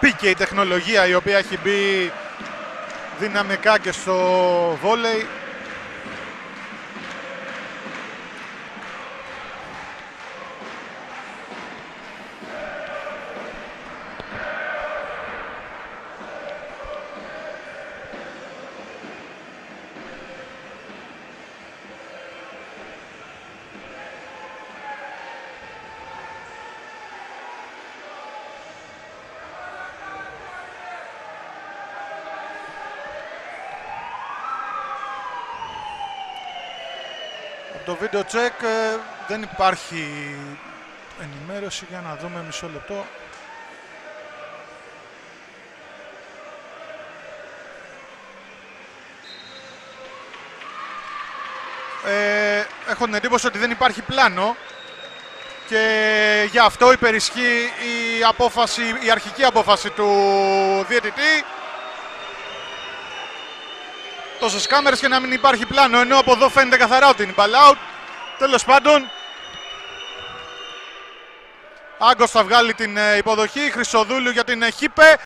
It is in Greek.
μπήκε η τεχνολογία η οποία έχει μπει δυναμικά και στο βόλεϊ. Από το βίντεο check ε, δεν υπάρχει ενημέρωση. Για να δούμε μισό λεπτό. Ε, έχω την εντύπωση ότι δεν υπάρχει πλάνο. Και γι' αυτό υπερισχύει η, απόφαση, η αρχική απόφαση του διαιτητή τόσες κάμερες και να μην υπάρχει πλάνο. Ενώ από εδώ φαίνεται καθαρά ότι είναι ball out. Τέλος πάντων, Άγκος θα βγάλει την ε, υποδοχή. Χρυσοδούλου για την ε, Χίπε.